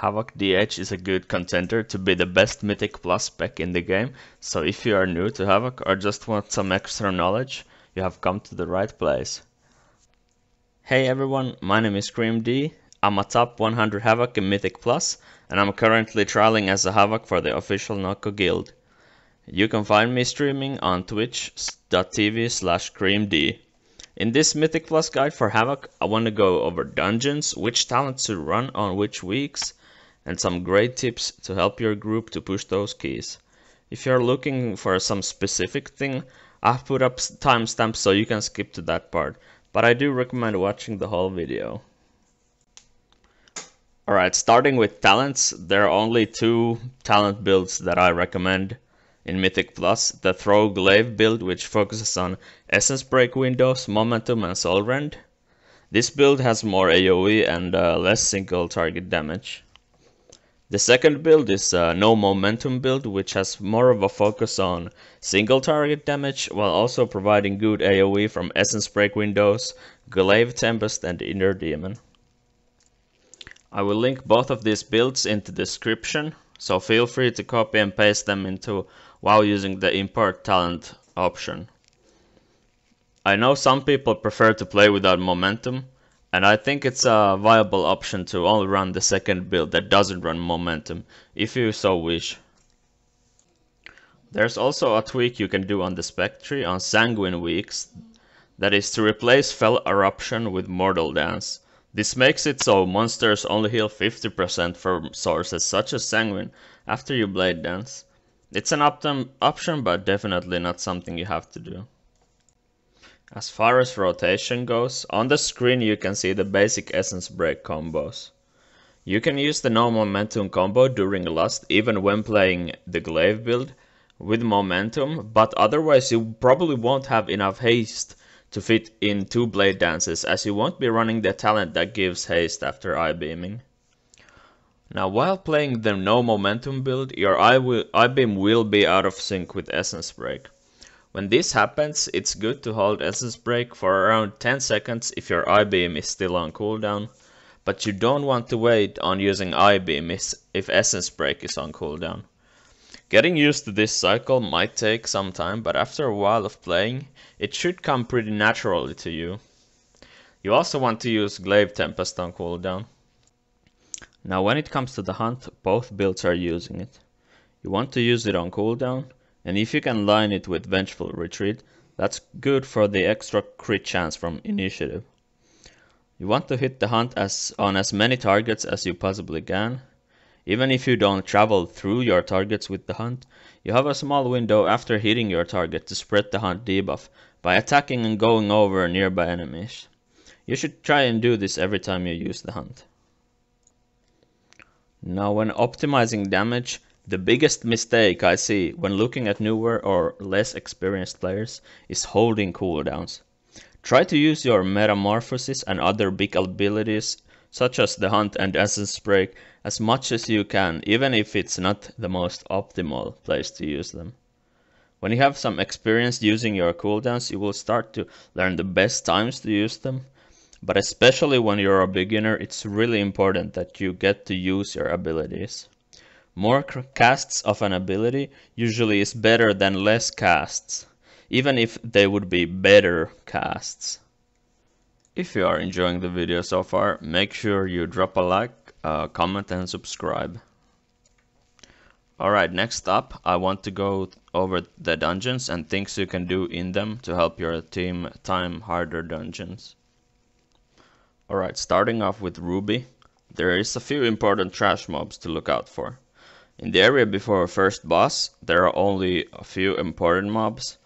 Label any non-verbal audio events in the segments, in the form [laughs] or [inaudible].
Havoc DH is a good contender to be the best Mythic Plus spec in the game, so if you are new to Havoc or just want some extra knowledge, you have come to the right place. Hey everyone, my name is KreemDee. I'm a top 100 Havoc in Mythic Plus, and I'm currently trialing as a Havoc for the official Noko Guild. You can find me streaming on twitch.tv slash kreemdee. In this Mythic Plus guide for Havoc, I want to go over dungeons, which talents to run on which weeks, and some great tips to help your group to push those keys. If you're looking for some specific thing, I've put up timestamps so you can skip to that part, but I do recommend watching the whole video. Alright, starting with talents, there are only two talent builds that I recommend in Mythic Plus. The Throw Glaive build, which focuses on Essence Break windows, Momentum and Soul Rend. This build has more AoE and uh, less single target damage. The second build is a no momentum build which has more of a focus on single target damage while also providing good AoE from Essence Break windows, Glaive Tempest and Inner Demon. I will link both of these builds in the description, so feel free to copy and paste them into while using the import talent option. I know some people prefer to play without momentum, and I think it's a viable option to only run the second build that doesn't run momentum, if you so wish. There's also a tweak you can do on the spec tree on Sanguine weeks, that is to replace Fel Eruption with Mortal Dance. This makes it so monsters only heal 50% from sources such as Sanguine after you Blade Dance. It's an option but definitely not something you have to do. As far as rotation goes, on the screen you can see the basic Essence Break combos. You can use the no momentum combo during Lust even when playing the Glaive build with momentum, but otherwise you probably won't have enough haste to fit in two blade dances as you won't be running the talent that gives haste after eye beaming. Now while playing the no momentum build, your eye, will, eye beam will be out of sync with Essence Break. When this happens, it's good to hold Essence Break for around 10 seconds if your Eye Beam is still on cooldown, but you don't want to wait on using Eye Beam if Essence Break is on cooldown. Getting used to this cycle might take some time, but after a while of playing, it should come pretty naturally to you. You also want to use Glaive Tempest on cooldown. Now when it comes to the hunt, both builds are using it. You want to use it on cooldown, and if you can line it with Vengeful Retreat, that's good for the extra crit chance from initiative. You want to hit the hunt as on as many targets as you possibly can. Even if you don't travel through your targets with the hunt, you have a small window after hitting your target to spread the hunt debuff by attacking and going over nearby enemies. You should try and do this every time you use the hunt. Now when optimizing damage, the biggest mistake I see when looking at newer or less experienced players is holding cooldowns. Try to use your Metamorphosis and other big abilities such as the Hunt and Essence Break as much as you can, even if it's not the most optimal place to use them. When you have some experience using your cooldowns, you will start to learn the best times to use them. But especially when you're a beginner, it's really important that you get to use your abilities. More casts of an ability usually is better than less casts, even if they would be better casts. If you are enjoying the video so far, make sure you drop a like, uh, comment and subscribe. Alright, next up I want to go over the dungeons and things you can do in them to help your team time harder dungeons. Alright, starting off with Ruby, there is a few important trash mobs to look out for. In the area before first boss, there are only a few important mobs.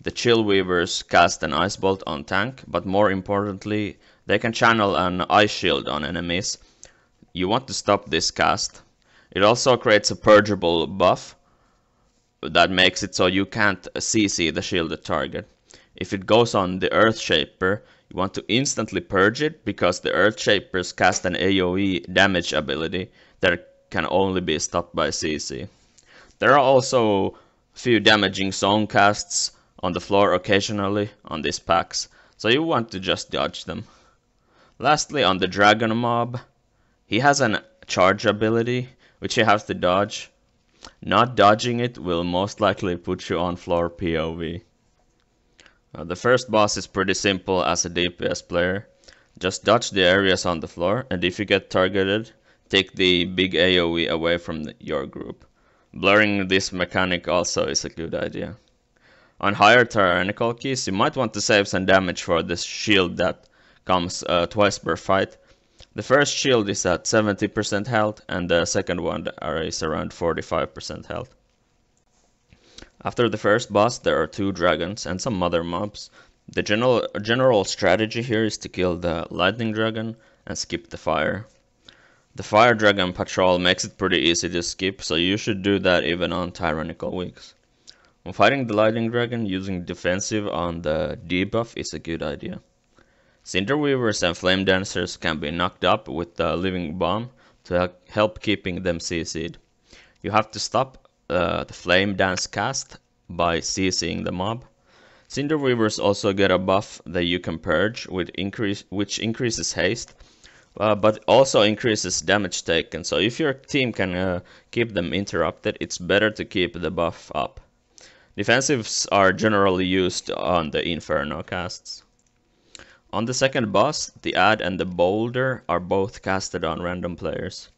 The Chill Weavers cast an Ice Bolt on tank, but more importantly, they can channel an Ice Shield on enemies. You want to stop this cast. It also creates a purgeable buff that makes it so you can't CC the shielded target. If it goes on the Earth Shaper, you want to instantly purge it because the Earth Shapers cast an AoE damage ability that can only be stopped by CC. There are also a few damaging zone casts on the floor occasionally on these packs, so you want to just dodge them. Lastly, on the Dragon Mob, he has an charge ability, which you have to dodge. Not dodging it will most likely put you on floor POV. Uh, the first boss is pretty simple as a DPS player. Just dodge the areas on the floor, and if you get targeted, take the big AoE away from your group. Blurring this mechanic also is a good idea. On higher tyrannical keys, you might want to save some damage for this shield that comes uh, twice per fight. The first shield is at 70% health, and the second one is around 45% health. After the first boss, there are two dragons and some other mobs. The general, general strategy here is to kill the lightning dragon and skip the fire. The Fire Dragon Patrol makes it pretty easy to skip, so you should do that even on Tyrannical weeks. When fighting the Lightning Dragon, using defensive on the debuff is a good idea. Cinder Weavers and Flame Dancers can be knocked up with the Living Bomb to help keeping them CC'd. You have to stop uh, the Flame Dance cast by CCing the mob. Cinder Weavers also get a buff that you can purge, with increase, which increases haste uh, but also increases damage taken. So if your team can uh, keep them interrupted, it's better to keep the buff up. Defensives are generally used on the Inferno casts. On the second boss, the Add and the Boulder are both casted on random players.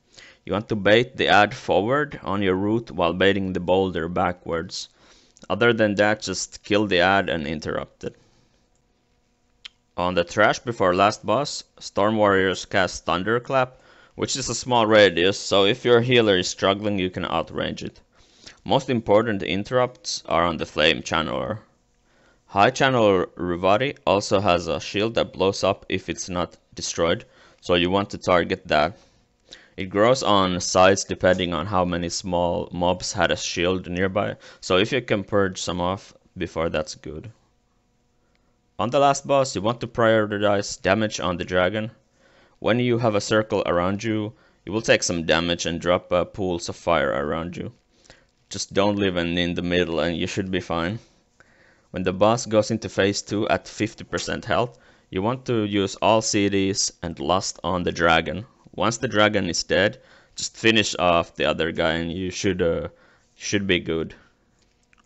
You want to bait the Add forward on your route while baiting the Boulder backwards. Other than that, just kill the Add and interrupt it. On the Trash before last boss, Storm Warriors cast Thunderclap, which is a small radius, so if your healer is struggling you can outrange it. Most important interrupts are on the Flame Channeler. High Channeler Ryvati also has a shield that blows up if it's not destroyed, so you want to target that. It grows on sides depending on how many small mobs had a shield nearby, so if you can purge some off before that's good. On the last boss, you want to prioritize damage on the dragon. When you have a circle around you, you will take some damage and drop uh, pools of fire around you. Just don't live in, in the middle and you should be fine. When the boss goes into phase 2 at 50% health, you want to use all CDs and lust on the dragon. Once the dragon is dead, just finish off the other guy and you should, uh, should be good.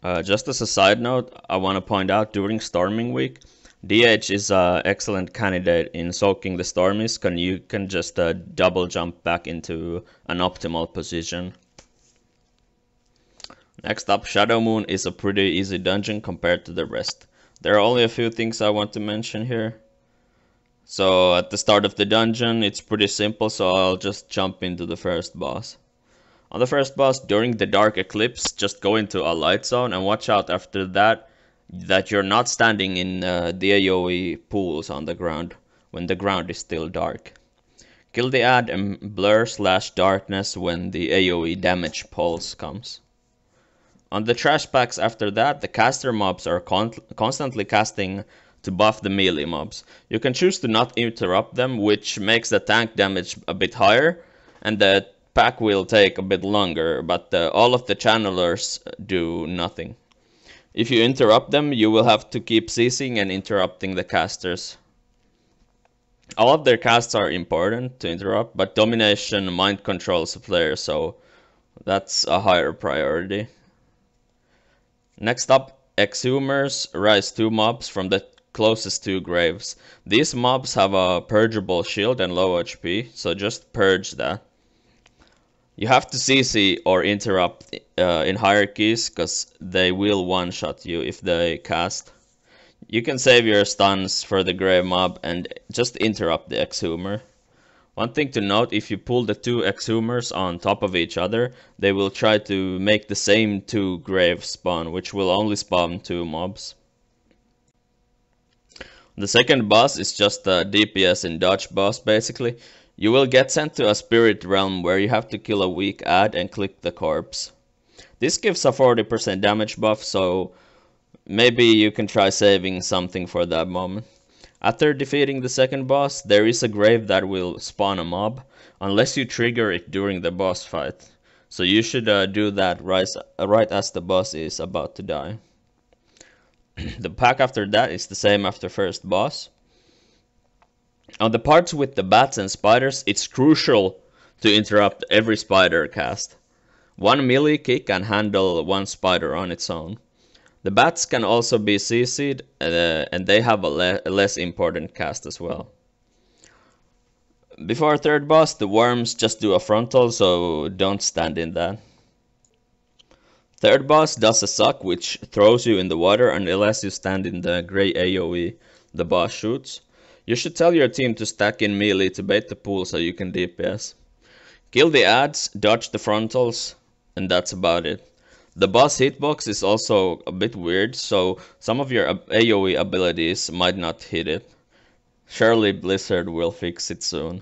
Uh, just as a side note, I want to point out during Storming Week, DH is an excellent candidate in soaking the stormies, can you can just uh, double jump back into an optimal position. Next up, Shadowmoon is a pretty easy dungeon compared to the rest. There are only a few things I want to mention here. So at the start of the dungeon, it's pretty simple, so I'll just jump into the first boss. On the first boss, during the Dark Eclipse, just go into a light zone and watch out after that that you're not standing in uh, the AoE pools on the ground when the ground is still dark. Kill the add and blur slash darkness when the AoE damage pulse comes. On the trash packs after that, the caster mobs are con constantly casting to buff the melee mobs. You can choose to not interrupt them, which makes the tank damage a bit higher, and the pack will take a bit longer, but uh, all of the channelers do nothing. If you interrupt them, you will have to keep ceasing and interrupting the casters. All of their casts are important to interrupt, but domination mind controls the player, so that's a higher priority. Next up, Exhumers rise two mobs from the closest two graves. These mobs have a purgeable shield and low HP, so just purge that. You have to CC or interrupt uh, in hierarchies because they will one-shot you if they cast. You can save your stuns for the grave mob and just interrupt the exhumer. One thing to note, if you pull the two exhumers on top of each other, they will try to make the same two graves spawn, which will only spawn two mobs. The second boss is just a DPS and dodge boss basically. You will get sent to a spirit realm where you have to kill a weak ad and click the corpse. This gives a 40% damage buff, so maybe you can try saving something for that moment. After defeating the second boss, there is a grave that will spawn a mob, unless you trigger it during the boss fight. So you should uh, do that right, uh, right as the boss is about to die. [clears throat] the pack after that is the same after first boss. On the parts with the bats and spiders, it's crucial to interrupt every spider cast. One melee kick can handle one spider on its own. The bats can also be CC'd, uh, and they have a, le a less important cast as well. Before third boss, the worms just do a frontal, so don't stand in that. Third boss does a suck, which throws you in the water and unless you stand in the grey AoE the boss shoots. You should tell your team to stack in melee to bait the pool so you can DPS. Kill the ads, dodge the frontals, and that's about it. The boss hitbox is also a bit weird, so some of your AoE abilities might not hit it. Surely Blizzard will fix it soon.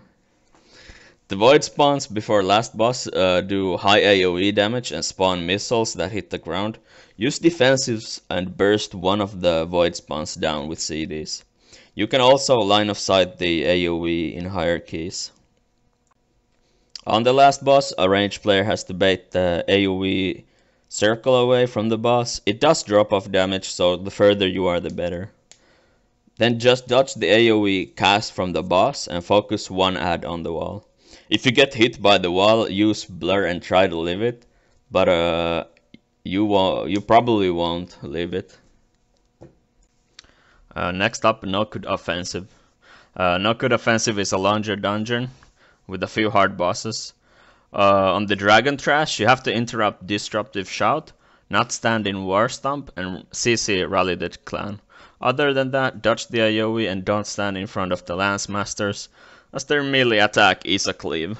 The void spawns before last boss uh, do high AoE damage and spawn missiles that hit the ground. Use defensives and burst one of the void spawns down with CDs. You can also line of sight the AoE in higher keys. On the last boss, a ranged player has to bait the AoE circle away from the boss. It does drop off damage, so the further you are the better. Then just dodge the AoE cast from the boss and focus one ad on the wall. If you get hit by the wall, use blur and try to leave it, but uh, you won't, you probably won't leave it. Uh, next up, Nokhud Offensive. Uh, Nokhud Offensive is a longer dungeon with a few hard bosses. Uh, on the Dragon Trash, you have to interrupt Disruptive Shout, not stand in War Stomp, and CC Rally the Clan. Other than that, dodge the AoE and don't stand in front of the Lance Masters, as their melee attack is a cleave.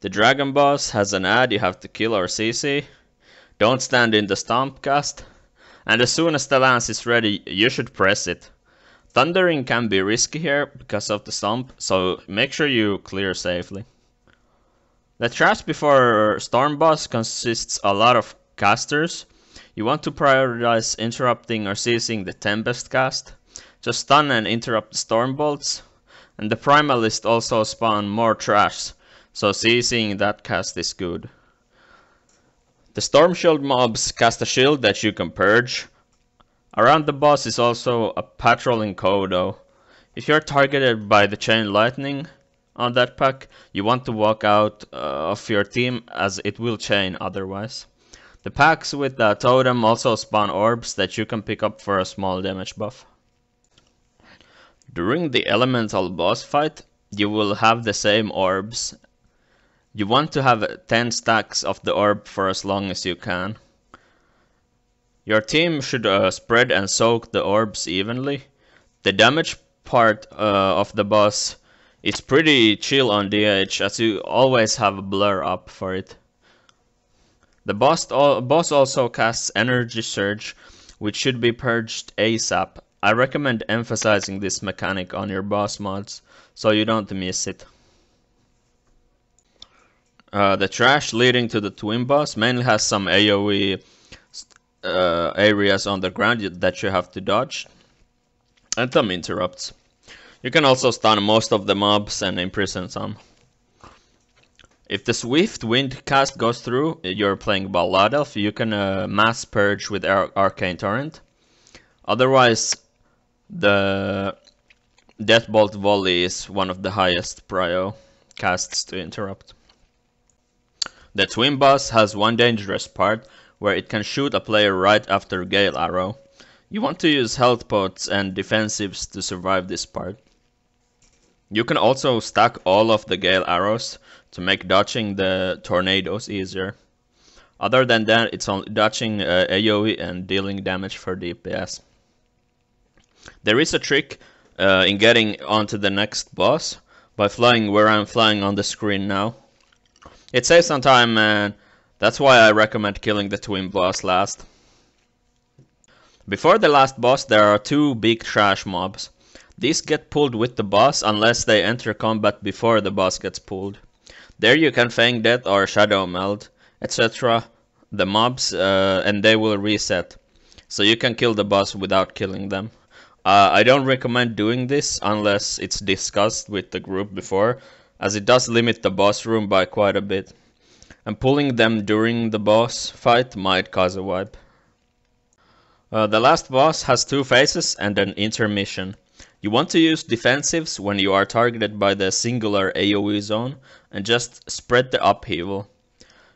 The Dragon Boss has an ad you have to kill or CC. Don't stand in the Stomp cast, and as soon as the Lance is ready, you should press it. Thundering can be risky here because of the Stomp, so make sure you clear safely. The trash before Storm Boss consists a lot of casters. You want to prioritize interrupting or seizing the Tempest cast. Just stun and interrupt the Storm Bolts. And the Primalist also spawn more trash, so seizing that cast is good. The Storm Shield mobs cast a shield that you can purge. Around the boss is also a patrolling Kodo. If you're targeted by the Chain Lightning, on that pack, you want to walk out uh, of your team as it will chain otherwise. The packs with the totem also spawn orbs that you can pick up for a small damage buff. During the elemental boss fight, you will have the same orbs. You want to have 10 stacks of the orb for as long as you can. Your team should uh, spread and soak the orbs evenly. The damage part uh, of the boss is pretty chill on DH as you always have a blur up for it. The boss, boss also casts Energy Surge, which should be purged ASAP. I recommend emphasizing this mechanic on your boss mods, so you don't miss it. Uh, the trash leading to the twin boss mainly has some AoE uh, areas on the ground that you have to dodge, and some interrupts. You can also stun most of the mobs and imprison some. If the Swift Wind cast goes through, you're playing Blood Elf, you can uh, Mass Purge with Ar Arcane Torrent. Otherwise, the Deathbolt Volley is one of the highest prio casts to interrupt. The Twin Boss has one dangerous part, where it can shoot a player right after Gale Arrow. You want to use health pots and defensives to survive this part. You can also stack all of the Gale arrows to make dodging the tornadoes easier. Other than that, it's only dodging uh, AoE and dealing damage for DPS. There is a trick uh, in getting onto the next boss by flying where I'm flying on the screen now. It saves some time and that's why I recommend killing the twin boss last. Before the last boss there are two big trash mobs. These get pulled with the boss unless they enter combat before the boss gets pulled. There you can Feign Death or Shadowmeld, etc. the mobs uh, and they will reset. So you can kill the boss without killing them. Uh, I don't recommend doing this unless it's discussed with the group before, as it does limit the boss room by quite a bit. And pulling them during the boss fight might cause a wipe. Uh, the last boss has two phases and an intermission. You want to use defensives when you are targeted by the singular AoE zone and just spread the upheaval.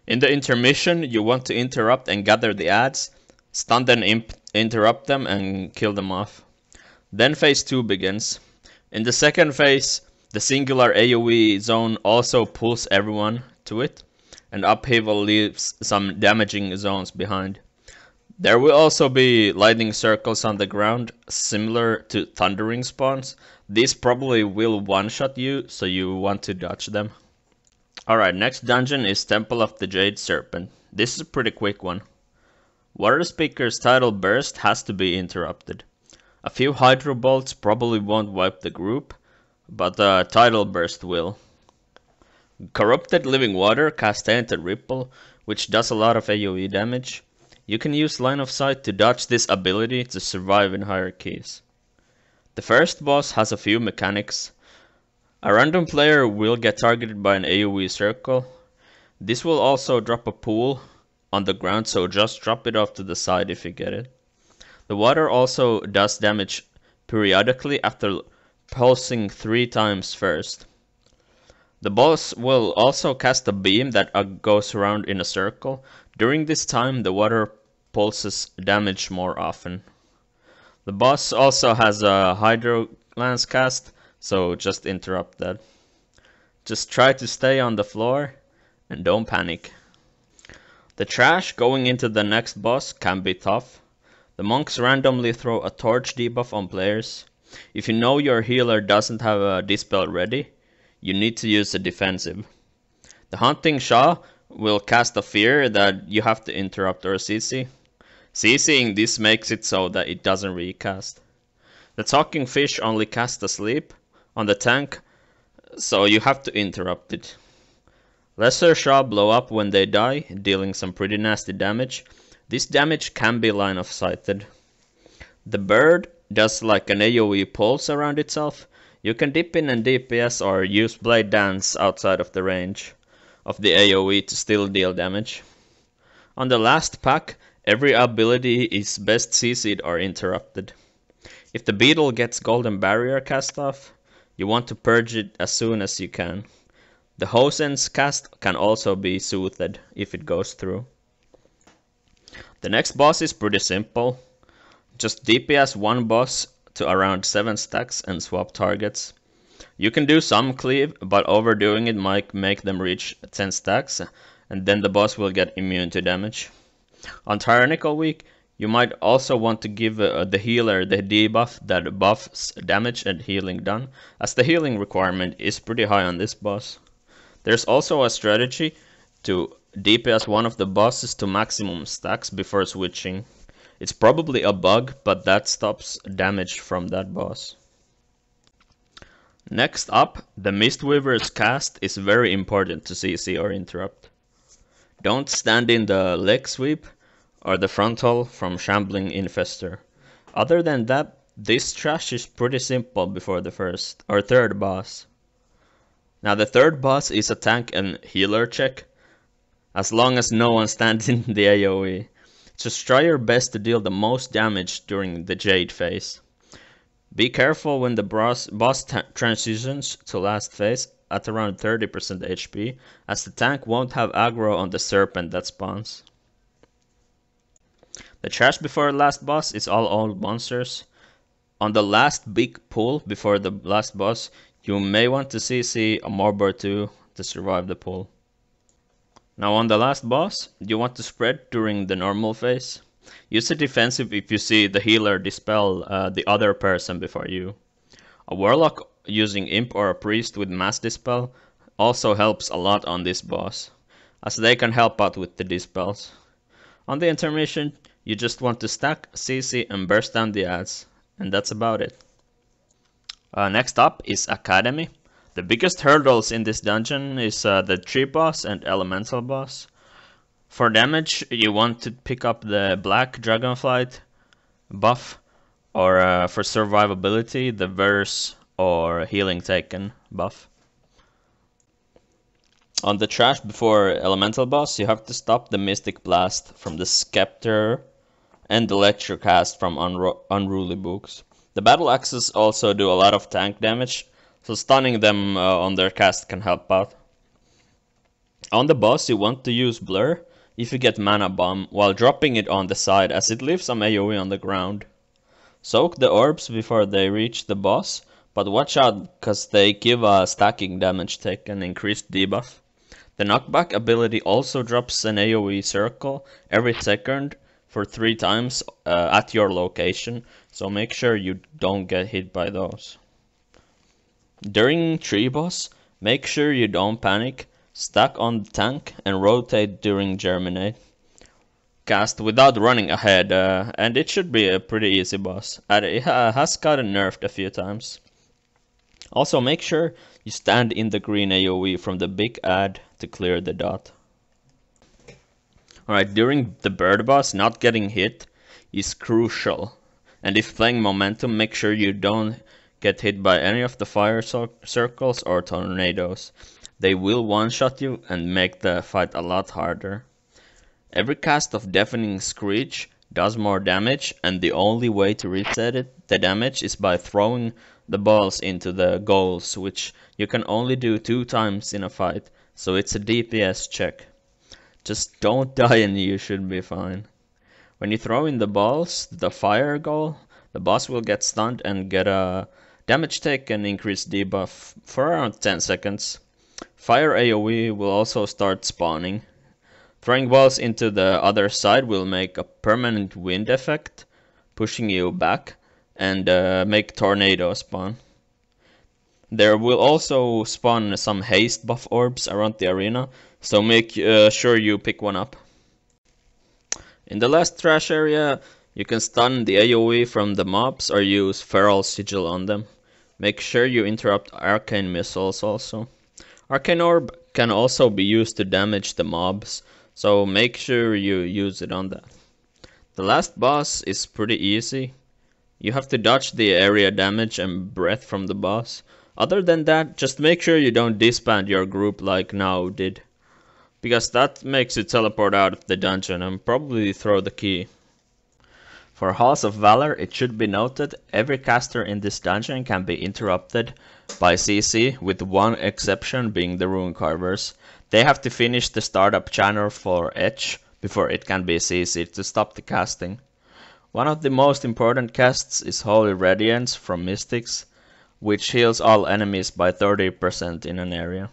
In the intermission, you want to interrupt and gather the ads, stun imp interrupt them and kill them off. Then phase 2 begins. In the second phase, the singular AoE zone also pulls everyone to it, and upheaval leaves some damaging zones behind. There will also be lightning circles on the ground, similar to thundering spawns. These probably will one-shot you, so you want to dodge them. Alright, next dungeon is Temple of the Jade Serpent. This is a pretty quick one. Water Speaker's tidal burst has to be interrupted. A few Hydro Bolts probably won't wipe the group, but the tidal burst will. Corrupted Living Water casts Tainted Ripple, which does a lot of AoE damage. You can use line of sight to dodge this ability to survive in hierarchies. The first boss has a few mechanics. A random player will get targeted by an AoE circle. This will also drop a pool on the ground, so just drop it off to the side if you get it. The water also does damage periodically after pulsing three times first. The boss will also cast a beam that uh, goes around in a circle. During this time, the water pulses damage more often. The boss also has a Hydro Lance cast, so just interrupt that. Just try to stay on the floor and don't panic. The trash going into the next boss can be tough. The monks randomly throw a torch debuff on players. If you know your healer doesn't have a dispel ready, you need to use a defensive. The Hunting Sha will cast a fear that you have to interrupt or CC. CCing this makes it so that it doesn't recast. The Talking Fish only casts a sleep on the tank, so you have to interrupt it. Lesser Sha blow up when they die, dealing some pretty nasty damage. This damage can be line of sighted. The bird does like an AoE pulse around itself, you can dip in and DPS or use Blade Dance outside of the range of the AoE to still deal damage. On the last pack, every ability is best CC'd or interrupted. If the beetle gets golden barrier cast off, you want to purge it as soon as you can. The Hozen's cast can also be soothed if it goes through. The next boss is pretty simple. Just DPS one boss to around 7 stacks and swap targets. You can do some cleave, but overdoing it might make them reach 10 stacks, and then the boss will get immune to damage. On Tyrannical Week, you might also want to give uh, the healer the debuff that buffs damage and healing done, as the healing requirement is pretty high on this boss. There's also a strategy to DPS one of the bosses to maximum stacks before switching. It's probably a bug, but that stops damage from that boss. Next up, the Mistweaver's cast is very important to CC or interrupt. Don't stand in the leg sweep or the frontal from Shambling Infester. Other than that, this trash is pretty simple before the first or third boss. Now the third boss is a tank and healer check, as long as no one stands [laughs] in the AoE. Just try your best to deal the most damage during the Jade phase. Be careful when the boss, boss transitions to last phase at around 30% HP, as the tank won't have aggro on the serpent that spawns. The trash before last boss is all old monsters. On the last big pull before the last boss, you may want to CC a mob or two to survive the pull. Now on the last boss, you want to spread during the normal phase. Use a defensive if you see the healer dispel uh, the other person before you. A warlock using imp or a priest with mass dispel also helps a lot on this boss, as they can help out with the dispels. On the intermission, you just want to stack, CC and burst down the ads, and that's about it. Uh, next up is Academy. The biggest hurdles in this dungeon is uh, the tree boss and elemental boss. For damage, you want to pick up the black dragonflight buff, or uh, for survivability, the verse or healing taken buff. On the trash before elemental boss, you have to stop the mystic blast from the scepter and the lecture cast from Unru Unruly books. The battle axes also do a lot of tank damage, so stunning them uh, on their cast can help out. On the boss you want to use Blur if you get Mana Bomb, while dropping it on the side as it leaves some AoE on the ground. Soak the orbs before they reach the boss, but watch out cause they give a stacking damage take and increased debuff. The knockback ability also drops an AoE circle every second for 3 times uh, at your location, so make sure you don't get hit by those. During tree boss, make sure you don't panic, stack on the tank and rotate during germinate. Cast without running ahead, uh, and it should be a pretty easy boss, it has gotten nerfed a few times. Also make sure you stand in the green AoE from the big ad to clear the dot. Alright, during the bird boss, not getting hit is crucial. And if playing momentum, make sure you don't get hit by any of the fire circles or tornadoes. They will one-shot you and make the fight a lot harder. Every cast of Deafening Screech does more damage and the only way to reset it, the damage is by throwing the balls into the goals, which you can only do two times in a fight, so it's a DPS check. Just don't [laughs] die and you should be fine. When you throw in the balls, the fire goal, the boss will get stunned and get a damage take and increase debuff for around 10 seconds. Fire AoE will also start spawning. Throwing balls into the other side will make a permanent wind effect, pushing you back, and uh, make tornado spawn. There will also spawn some haste buff orbs around the arena, so make uh, sure you pick one up. In the last trash area, you can stun the AoE from the mobs or use Feral Sigil on them. Make sure you interrupt arcane missiles also. Arcane Orb can also be used to damage the mobs, so make sure you use it on that. The last boss is pretty easy. You have to dodge the area damage and breath from the boss. Other than that, just make sure you don't disband your group like Now did. Because that makes you teleport out of the dungeon and probably throw the key. For Halls of Valor, it should be noted, every caster in this dungeon can be interrupted by CC, with one exception being the Rune Carvers. They have to finish the startup channel for Etch before it can be CC'd to stop the casting. One of the most important casts is Holy Radiance from Mystics, which heals all enemies by 30% in an area.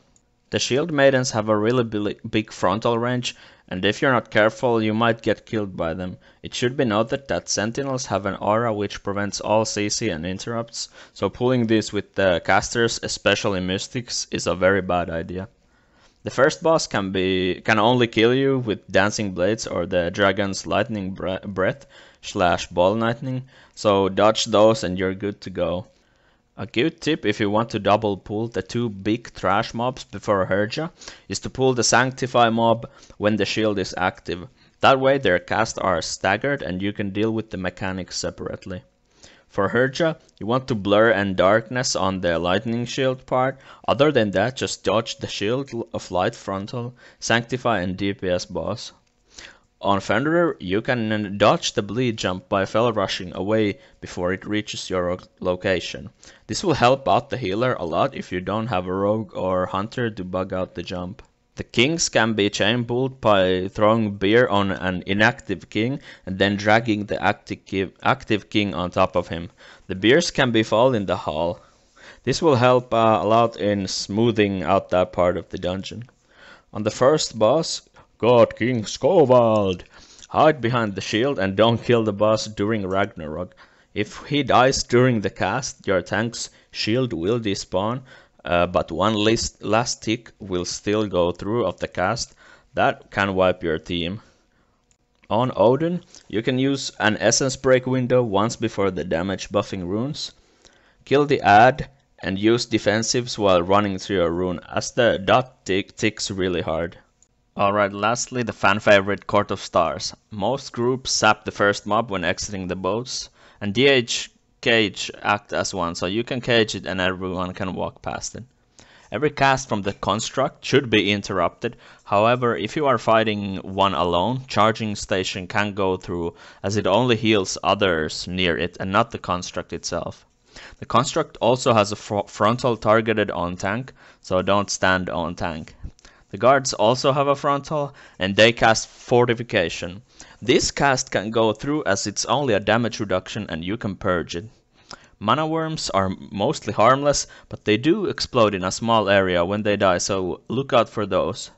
The Shield Maidens have a really big frontal range, and if you're not careful you might get killed by them. It should be noted that Sentinels have an aura which prevents all CC and interrupts, so pulling these with the casters, especially Mystics, is a very bad idea. The first boss can be can only kill you with Dancing Blades or the Dragon's Lightning Breath slash Ball Lightning, so dodge those and you're good to go. A good tip if you want to double pull the two big trash mobs before Hyrja is to pull the Sanctify mob when the shield is active. That way their casts are staggered and you can deal with the mechanics separately. For Hyrja, you want to blur and darkness on the lightning shield part. Other than that, just dodge the shield of light frontal, sanctify and DPS boss. On Fenryr, you can dodge the bleed jump by fel rushing away before it reaches your location. This will help out the healer a lot if you don't have a rogue or hunter to bug out the jump. The kings can be chain pulled by throwing beer on an inactive king and then dragging the active king on top of him. The beers can be fall in the hall. This will help uh, a lot in smoothing out that part of the dungeon. On the first boss, God King Skovald, hide behind the shield and don't kill the boss during Ragnarok. If he dies during the cast, your tank's shield will despawn uh, but one list, last tick will still go through of the cast. That can wipe your team. On Odin, you can use an Essence Break window once before the damage buffing runes. Kill the ad and use defensives while running through your rune as the dot tick ticks really hard. Alright, lastly the fan favorite Court of Stars. Most groups sap the first mob when exiting the boats, and DH cage act as one, so you can cage it and everyone can walk past it. Every cast from the construct should be interrupted, however if you are fighting one alone, charging station can go through as it only heals others near it and not the construct itself. The construct also has a fr frontal targeted on tank, so don't stand on tank. The guards also have a frontal, and they cast Fortification. This cast can go through as it's only a damage reduction and you can purge it. Mana wyrms are mostly harmless, but they do explode in a small area when they die, so look out for those.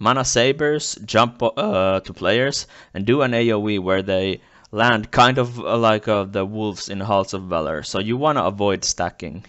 Mana sabers jump uh, to players and do an AoE where they land kind of like uh, the wolves in Halls of Valor, so you wanna avoid stacking.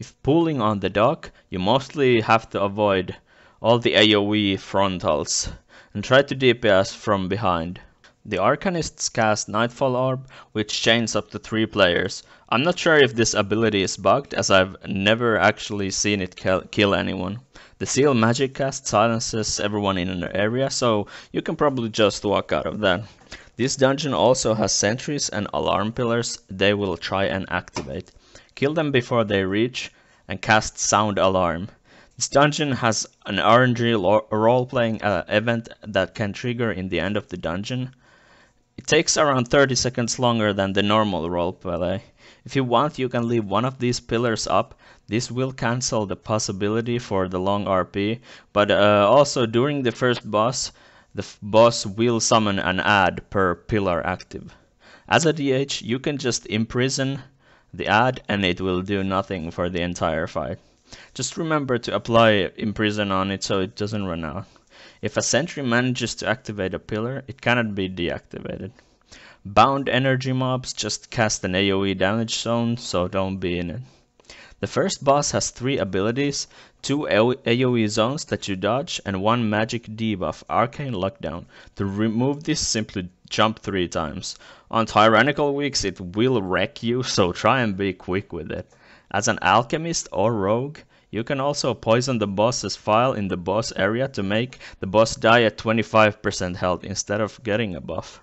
If pulling on the dock, you mostly have to avoid all the AoE frontals and try to DPS from behind. The Arcanists cast Nightfall Orb, which chains up to 3 players. I'm not sure if this ability is bugged, as I've never actually seen it kill anyone. The Seal Magic cast silences everyone in an area, so you can probably just walk out of that. This dungeon also has sentries and alarm pillars they will try and activate. Kill them before they reach and cast Sound Alarm. This dungeon has an RNG role-playing uh, event that can trigger in the end of the dungeon. It takes around 30 seconds longer than the normal roleplay. If you want, you can leave one of these pillars up. This will cancel the possibility for the long RP, but uh, also during the first boss, the boss will summon an ad per pillar active. As a DH, you can just imprison the ad and it will do nothing for the entire fight. Just remember to apply imprison on it so it doesn't run out. If a sentry manages to activate a pillar, it cannot be deactivated. Bound energy mobs just cast an AoE damage zone, so don't be in it. The first boss has three abilities, two AoE zones that you dodge, and one magic debuff, Arcane Lockdown. To remove this, simply jump three times. On Tyrannical Weeks it will wreck you, [laughs] so try and be quick with it. As an alchemist or rogue, you can also poison the boss's file in the boss area to make the boss die at 25% health instead of getting a buff.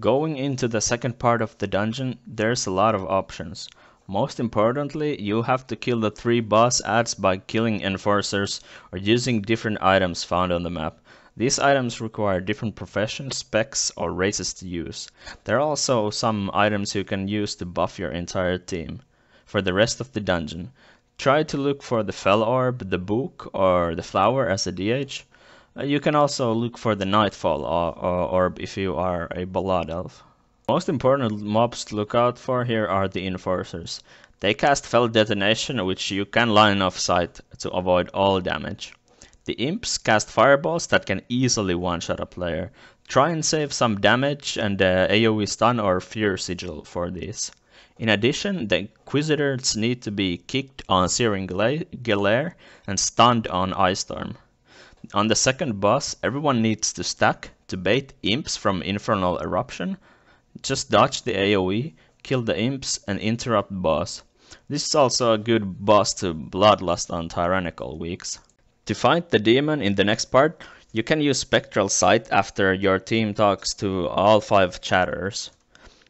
Going into the second part of the dungeon, there's a lot of options. Most importantly, you have to kill the three boss ads by killing enforcers or using different items found on the map. These items require different professions, specs, or races to use. There are also some items you can use to buff your entire team for the rest of the dungeon. Try to look for the Fell Orb, the Book, or the Flower as a DH. Uh, you can also look for the Nightfall Orb if you are a Blood Elf. Most important mobs to look out for here are the Enforcers. They cast Fel Detonation which you can line of sight to avoid all damage. The Imps cast Fireballs that can easily one-shot a player. Try and save some damage and uh, AoE stun or Fear Sigil for these. In addition, the Inquisitors need to be kicked on Searing Glare and stunned on Ice Storm. On the second boss, everyone needs to stack to bait imps from Infernal Eruption. Just dodge the AoE, kill the imps, and interrupt boss. This is also a good boss to Bloodlust on Tyrannical weeks. To fight the demon in the next part, you can use Spectral Sight after your team talks to all 5 chatterers.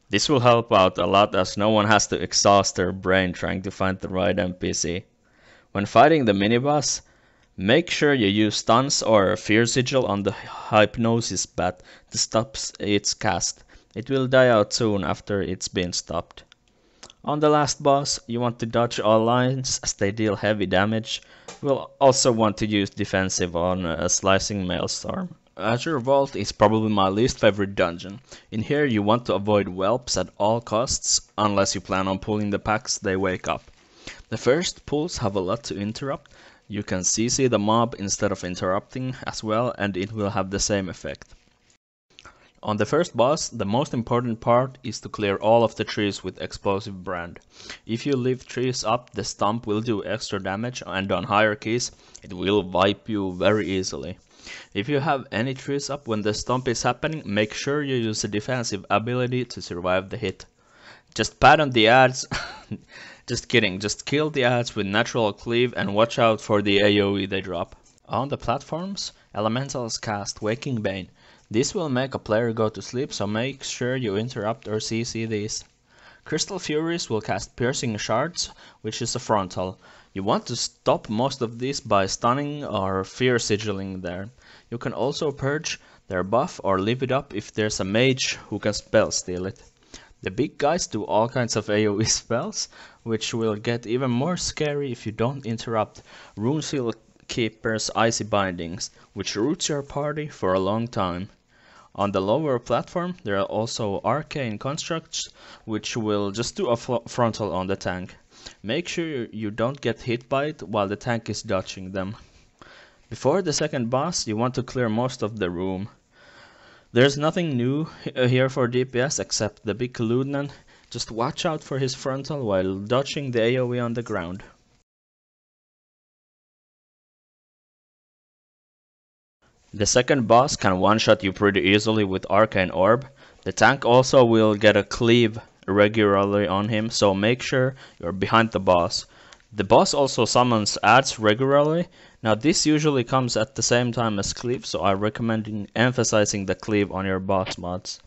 This will help out a lot as no one has to exhaust their brain trying to find the right NPC. When fighting the miniboss, make sure you use stuns or fear sigil on the hypnosis bat to stop its cast. It will die out soon after it's been stopped. On the last boss, you want to dodge all lines as they deal heavy damage. We'll also want to use defensive on a slicing maelstrom. Azure Vault is probably my least favorite dungeon. In here you want to avoid whelps at all costs, unless you plan on pulling the packs they wake up. The first pulls have a lot to interrupt. You can CC the mob instead of interrupting as well and it will have the same effect. On the first boss, the most important part is to clear all of the trees with explosive brand. If you leave trees up, the stump will do extra damage and on higher keys, it will wipe you very easily. If you have any trees up when the stomp is happening, make sure you use a defensive ability to survive the hit. Just pat on the ads. [laughs] just kidding, just kill the ads with natural cleave and watch out for the AoE they drop. On the platforms, elementals cast Waking Bane. This will make a player go to sleep, so make sure you interrupt or CC these. Crystal Furies will cast Piercing Shards, which is a frontal. You want to stop most of these by stunning or fear sigilling there. You can also purge their buff or leave it up if there's a mage who can spell steal it. The big guys do all kinds of [laughs] AoE spells, which will get even more scary if you don't interrupt Runeseal Keeper's Icy Bindings, which roots your party for a long time. On the lower platform there are also arcane constructs which will just do a frontal on the tank. Make sure you don't get hit by it while the tank is dodging them. Before the second boss, you want to clear most of the room. There's nothing new uh, here for DPS except the big Ludnan. Just watch out for his frontal while dodging the AoE on the ground. The second boss can one-shot you pretty easily with Arcane Orb. The tank also will get a cleave regularly on him, so make sure you're behind the boss. The boss also summons ads regularly. Now this usually comes at the same time as cleave, so I recommend emphasizing the cleave on your boss mods.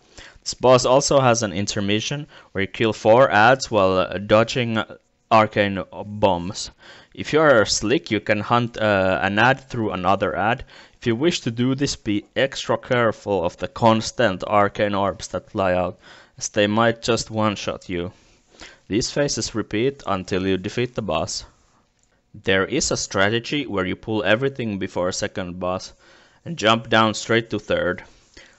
This boss also has an intermission where you kill 4 ads while uh, dodging arcane bombs. If you are slick, you can hunt uh, an ad through another ad. If you wish to do this, be extra careful of the constant arcane orbs that fly out as they might just one-shot you. These phases repeat until you defeat the boss. There is a strategy where you pull everything before second boss and jump down straight to third.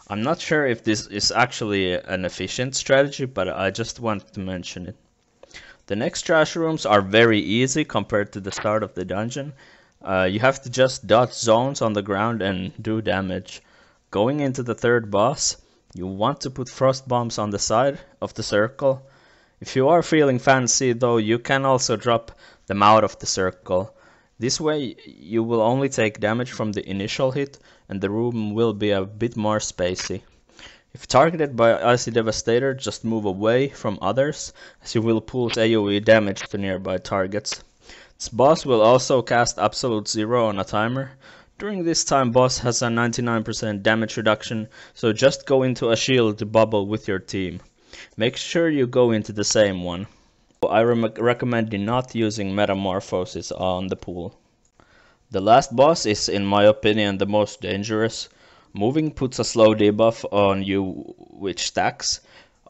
I'm not sure if this is actually an efficient strategy, but I just wanted to mention it. The next trash rooms are very easy compared to the start of the dungeon. Uh, you have to just dodge zones on the ground and do damage. Going into the third boss, you want to put frost bombs on the side of the circle. If you are feeling fancy though, you can also drop them out of the circle. This way you will only take damage from the initial hit and the room will be a bit more spacey. If targeted by Icy Devastator, just move away from others, as you will pull AoE damage to nearby targets. This boss will also cast Absolute Zero on a timer, during this time boss has a 99% damage reduction, so just go into a shield bubble with your team. Make sure you go into the same one. I re recommend not using Metamorphosis on the pool. The last boss is in my opinion the most dangerous. Moving puts a slow debuff on you which stacks.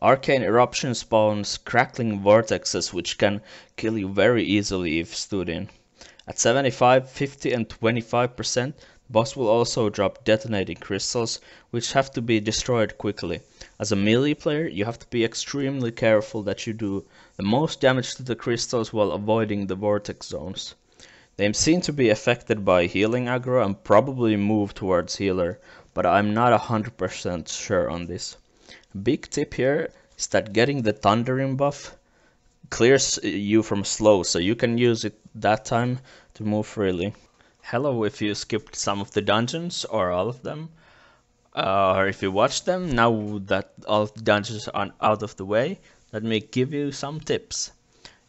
Arcane Eruption spawns crackling vortexes which can kill you very easily if stood in. At 75, 50 and 25%, boss will also drop detonating crystals, which have to be destroyed quickly. As a melee player, you have to be extremely careful that you do the most damage to the crystals while avoiding the vortex zones. They seem to be affected by healing aggro and probably move towards healer, but I'm not 100% sure on this. Big tip here is that getting the thundering buff clears you from slow, so you can use it that time to move freely. Hello if you skipped some of the dungeons or all of them. Uh, or if you watched them, now that all the dungeons are out of the way, let me give you some tips.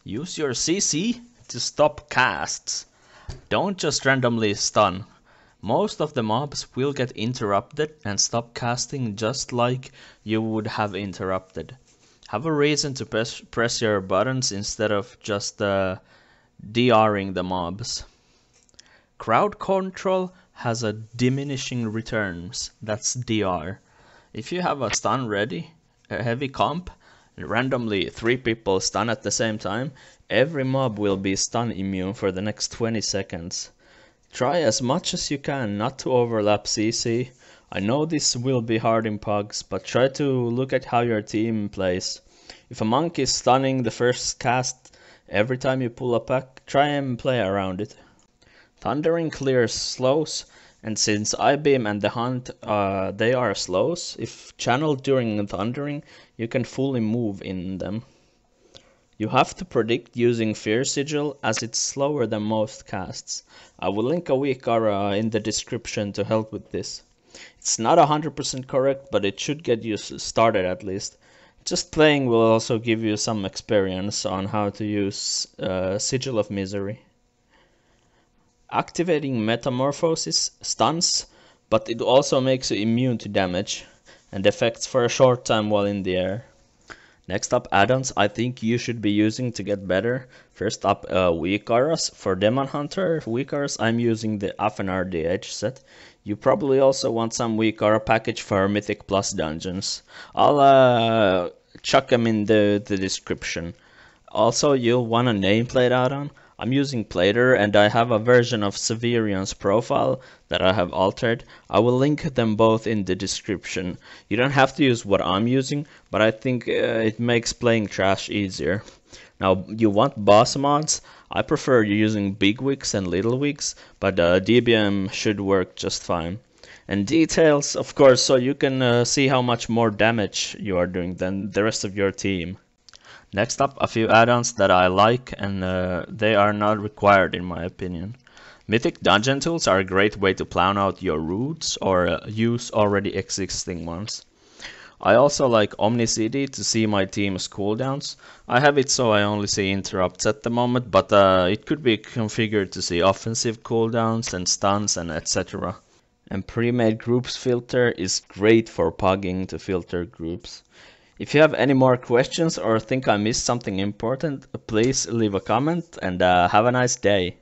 Use your CC to stop casts. Don't just randomly stun. Most of the mobs will get interrupted and stop casting just like you would have interrupted. Have a reason to press, press your buttons instead of just uh, DRing the mobs. Crowd control has a diminishing returns, that's DR. If you have a stun ready, a heavy comp, and randomly three people stun at the same time, every mob will be stun immune for the next 20 seconds. Try as much as you can not to overlap CC. I know this will be hard in pugs, but try to look at how your team plays. If a monk is stunning the first cast Every time you pull a pack, try and play around it. Thundering clears slows, and since Eye Beam and the hunt, uh, they are slows, if channeled during thundering, you can fully move in them. You have to predict using Fear Sigil as it's slower than most casts. I will link a weak aura in the description to help with this. It's not 100% correct, but it should get you started at least. Just playing will also give you some experience on how to use uh, Sigil of Misery. Activating Metamorphosis stuns, but it also makes you immune to damage and effects for a short time while in the air. Next up, add-ons I think you should be using to get better. First up, uh, weak auras. For Demon Hunter weak auras, I'm using the Afenar DH set. You probably also want some weak aura package for Mythic Plus dungeons. I'll uh, chuck them in the, the description. Also, you'll want a nameplate add-on. I'm using Plater and I have a version of Ceverion's profile that I have altered. I will link them both in the description. You don't have to use what I'm using, but I think uh, it makes playing trash easier. Now, you want boss mods? I prefer using BigWigs and LittleWigs, but uh, DBM should work just fine. And details, of course, so you can uh, see how much more damage you are doing than the rest of your team. Next up, a few add-ons that I like and uh, they are not required in my opinion. Mythic dungeon tools are a great way to plan out your routes or uh, use already existing ones. I also like Omni CD to see my team's cooldowns. I have it so I only see interrupts at the moment, but uh, it could be configured to see offensive cooldowns and stuns and etc. And pre-made groups filter is great for pugging to filter groups. If you have any more questions or think I missed something important, please leave a comment and uh, have a nice day.